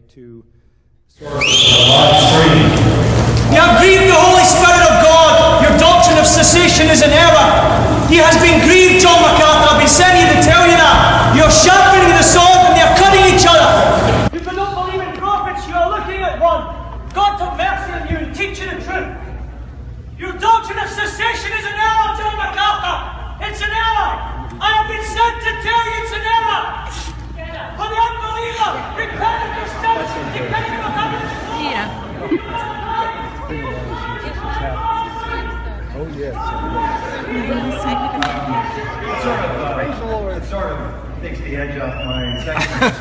to You have grieved the Holy Spirit of God. Your doctrine of cessation is an error. He has been grieved, John MacArthur. I've been sending you to tell you that. You're sharpening the sword and they're cutting each other. If you don't believe in prophets, you are looking at one. God have mercy on you and teach you the truth. Your doctrine of cessation is an error, John MacArthur. It's an error. I have been sent to tell you it's an error. For the unbeliever, repent it. Oh, yes. sort of, it sort of takes the edge off my section of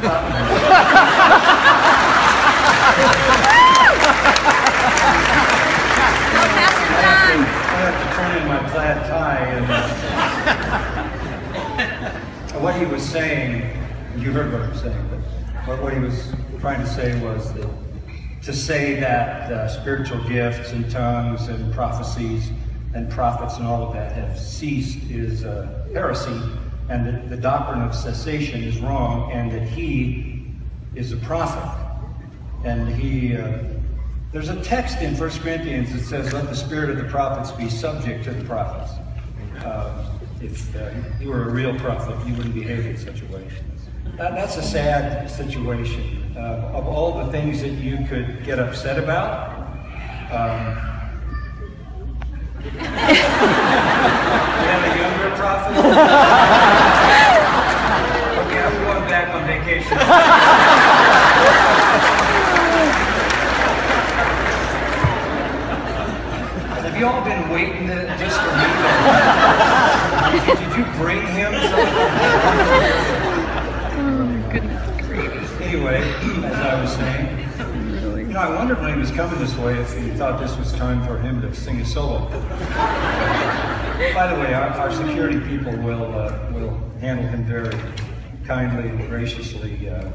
I have to turn in my plaid tie and what he was saying, you heard what I'm saying, but what he was trying to say was that to say that uh, spiritual gifts and tongues and prophecies and prophets and all of that have ceased is uh, heresy, and that the doctrine of cessation is wrong, and that he is a prophet. And he, uh, there's a text in 1 Corinthians that says, Let the spirit of the prophets be subject to the prophets. Uh, if uh, you were a real prophet, you wouldn't behave in such a way. That, that's a sad situation. Uh, of all the things that you could get upset about, um, a younger prophet? okay, I'm going back on vacation. Have you all been waiting to, just for me? Did you bring him something? Anyway, as I was saying, you know, I wondered when he was coming this way if he thought this was time for him to sing a solo. By the way, our, our security people will uh, will handle him very kindly and graciously. Uh,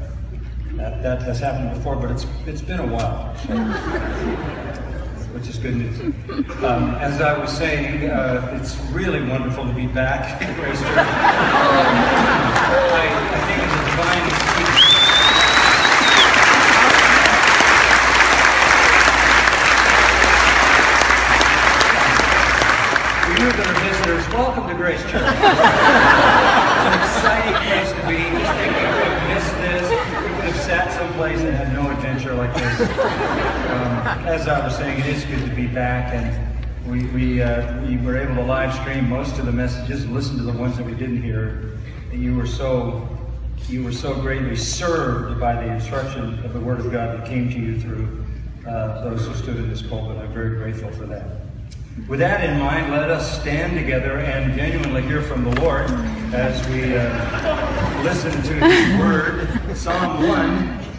that, that has happened before, but it's it's been a while, so, which is good news. Um, as I was saying, uh, it's really wonderful to be back at Grace Church. I, I think it's a divine experience. For you that are visitors, welcome to Grace Church. it's an exciting place to be. Just think you could have missed this. You could have sat someplace and had no adventure like this. Um, as I was saying, it is good to be back, and we we, uh, we were able to live stream most of the messages, listen to the ones that we didn't hear. And you were so you were so greatly served by the instruction of the Word of God that came to you through uh, those who stood in this pulpit. I'm very grateful for that. With that in mind, let us stand together and genuinely hear from the Lord as we uh, listen to His Word. Psalm 1